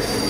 Thanks.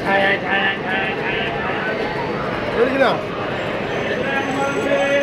Do you again.